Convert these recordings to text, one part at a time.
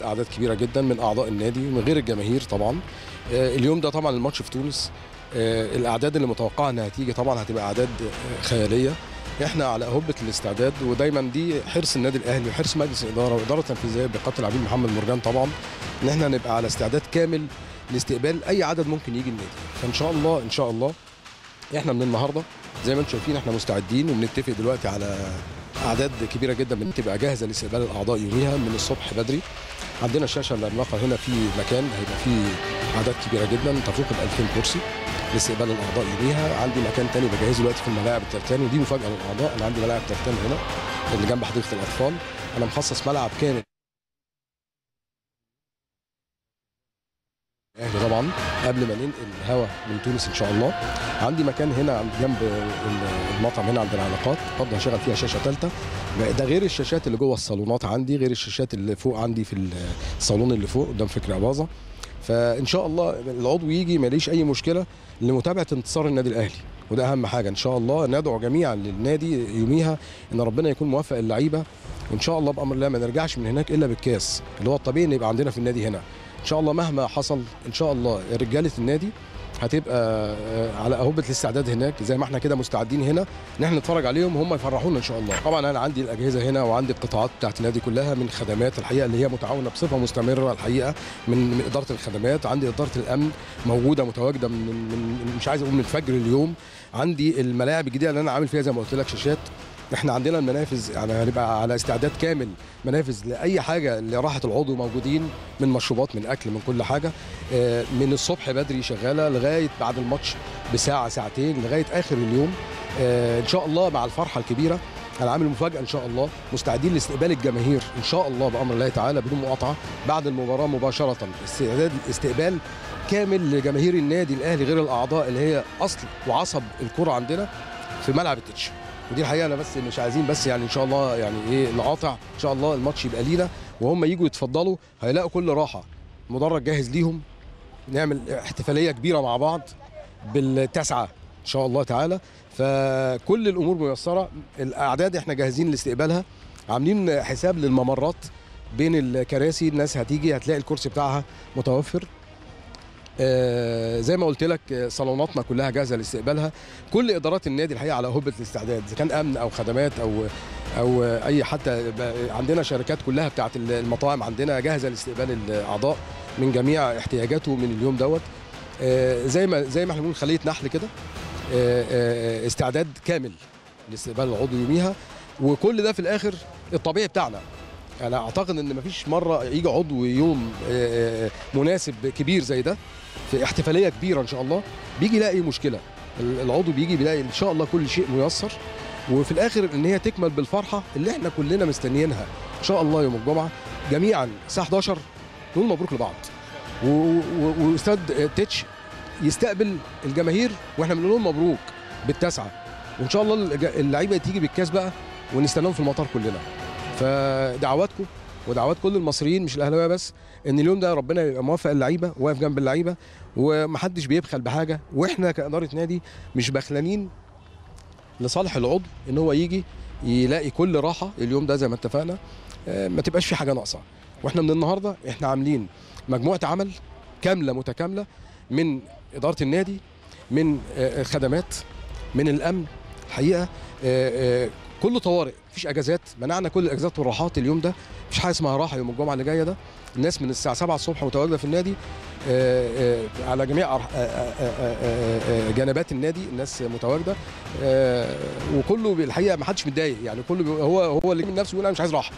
أعداد كبيرة جدا من أعضاء النادي ومن غير الجماهير طبعا. آه، اليوم ده طبعا الماتش في تونس آه، الأعداد اللي متوقعة إنها هتيجي طبعا هتبقى أعداد آه، خيالية. إحنا على هبة الاستعداد ودايما دي حرص النادي الأهلي وحرص مجلس الإدارة والاداره التنفيذية بقياده العميد محمد مرجان طبعا إن إحنا نبقى على استعداد كامل لاستقبال أي عدد ممكن يجي النادي. فإن شاء الله إن شاء الله إحنا من النهارده زي ما أنتم شايفين إحنا مستعدين وبنتفق دلوقتي على أعداد كبيرة جدا بتبقى جاهزة لاستقبال الأعضاء يوميها من الصبح بدري. عندنا الشاشه العملاقه هنا في مكان هيبقى فيه أعداد كبيرة جدا تفوق ال 2000 كرسي لاستقبال الأعضاء يوميها. عندي مكان تاني بجهزه دلوقتي في الملاعب الترتان ودي مفاجأة للأعضاء. أنا عندي ملاعب ترتان هنا اللي جنب حديقة الأطفال. أنا مخصص ملعب كامل أهلي طبعا. قبل ما ننقل الهوا من تونس إن شاء الله عندي مكان هنا عند جنب ال- المطعم هنا عند العلاقات. برضه هشغل فيها شاشة ثالثه ده غير الشاشات اللي جوه الصالونات عندي غير الشاشات اللي فوق عندي في الصالون اللي فوق قدام فكري عباظة. فإن شاء الله العضو يجي ماليش أي مشكلة لمتابعة انتصار النادي الأهلي. وده أهم حاجة. إن شاء الله ندعو جميعا للنادي يوميها إن ربنا يكون موفق اللعيبة. وإن شاء الله بأمر الله ما نرجعش من هناك إلا بالكاس اللي هو الطبيعي إن يبقى عندنا في النادي هنا. إن شاء الله مهما حصل إن شاء الله رجالة النادي هتبقى آه، على اهبه الاستعداد هناك. زي ما إحنا كده مستعدين هنا إن إحنا نتفرج عليهم وهم يفرحونا إن شاء الله. طبعا أنا عندي الأجهزة هنا وعندي القطاعات بتاعت النادي كلها من خدمات الحقيقة اللي هي متعاونة بصفة مستمرة الحقيقة من إدارة الخدمات. عندي إدارة الأمن موجودة متواجدة من, من مش عايز أقول من فجر اليوم. عندي الملاعب الجديدة اللي أنا عامل فيها زي ما قلت لك شاشات. إحنا عندنا المنافذ يعني هنبقى على استعداد كامل منافذ لأي حاجة لراحة العضو موجودين من مشروبات من أكل من كل حاجة. آه، من الصبح بدري شغالة لغاية بعد الماتش بساعة ساعتين لغاية آخر اليوم. آه، إن شاء الله مع الفرحة الكبيرة أنا عامل مفاجأة إن شاء الله مستعدين لاستقبال الجماهير. إن شاء الله بأمر الله تعالى بدون مقاطعة بعد المباراة مباشرة. استعداد استقبال كامل لجماهير النادي الأهلي غير الأعضاء اللي هي أصل وعصب الكرة عندنا في ملعب التتش. ودي الحقيقة أنا بس مش عايزين بس يعني إن شاء الله يعني إيه نقاطع. إن شاء الله الماتش يبقى لينا وهم يجوا يتفضلوا هيلاقوا كل راحة. مدرج جاهز ليهم. نعمل احتفالية كبيرة مع بعض بالتسعة إن شاء الله تعالى. فكل الأمور ميسرة. الأعداد إحنا جاهزين لاستقبالها. عاملين حساب للممرات بين الكراسي. الناس هتيجي هتلاقي الكرسي بتاعها متوفر. زي ما قلت لك آه، صالوناتنا كلها جاهزة لاستقبالها. كل إدارات النادي الحقيقة على هبة الاستعداد إذا كان أمن أو خدمات أو أو أي حتى عندنا شركات كلها بتاعت المطاعم عندنا جاهزة لاستقبال الأعضاء من جميع احتياجاته من اليوم دوت. آه، زي ما زي ما إحنا بنقول خلية نحل كده. آه، آه، استعداد كامل لاستقبال العضو يوميها. وكل ده في الآخر الطبيعي بتاعنا. أنا اعتقد ان مفيش مرة يجي عضو يوم آه، آه، مناسب كبير زي ده في احتفالية كبيرة إن شاء الله بيجي يلاقي مشكلة. ال- العضو بيجي بيلاقي إن شاء الله كل شيء ميسر وفي الآخر إن هي تكمل بالفرحة اللي إحنا كلنا مستنيينها. إن شاء الله يوم الجمعة جميعا الساعة 11 نقول مبروك لبعض. وأستاذ تتش يستقبل الجماهير وإحنا بنقول لهم مبروك بالتسعة. وإن شاء الله اللعيبة تيجي بالكاس بقى ونستناهم في المطار كلنا. فدعواتكم ودعوات كل المصريين مش الأهلاوية بس إن اليوم ده ربنا يبقى موفق اللعيبة واقف جنب اللعيبة ومحدش بيبخل بحاجة وإحنا كإدارة نادي مش بخلانين لصالح العضو إن هو يجي يلاقي كل راحة اليوم ده زي ما اتفقنا. آه، ما تبقاش في حاجة ناقصة. وإحنا من النهارده إحنا عاملين مجموعة عمل كاملة متكاملة من إدارة النادي من آه، الخدمات من الأمن الحقيقة آه، آه، كله طوارئ. مفيش اجازات. منعنا كل الاجازات والراحات اليوم ده. مفيش حاجة اسمها راحة يوم الجمعة اللي جاية ده. الناس من الساعة 7 الصبح متواجدة في النادي آه، آه، على جميع آه، جنبات النادي الناس متواجدة. وكله الحقيقة ما حدش متضايق. يعني كله هو هو اللي من نفسه يقول أنا مش عايز راحة.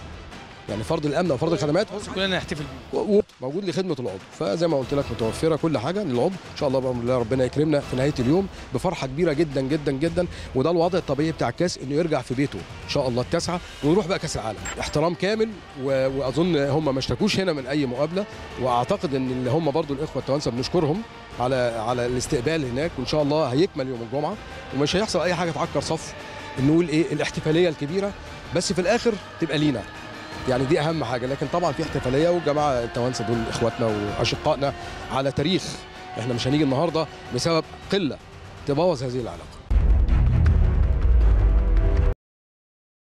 يعني فرض الأمن أو فرض الخدمات كلنا نحتفل بيه. موجود لخدمة العضو. فزي ما قلت لك متوفرة كل حاجة للعضو. إن شاء الله بامر الله ربنا يكرمنا في نهاية اليوم بفرحة كبيرة جدا جدا جدا. وده الوضع الطبيعي بتاع الكاس إنه يرجع في بيته إن شاء الله التاسعة ونروح بقى كاس العالم. احترام كامل و... وأظن هم ما اشتكوش هنا من أي مقابلة. وأعتقد إن اللي هم برضو الإخوة التوانسة بنشكرهم على على الاستقبال هناك. وإن شاء الله هيكمل يوم الجمعة. ومش هيحصل أي حاجة تعكر صف نقول إيه الاحتفالية الكبيرة. بس في الآخر تبقى لينا. يعني دي أهم حاجة. لكن طبعا في احتفالية والجماعه التوانسة دول إخواتنا وأشقائنا على تاريخ إحنا مش هنيجي النهارده بسبب قلة تبوظ هذه العلاقة.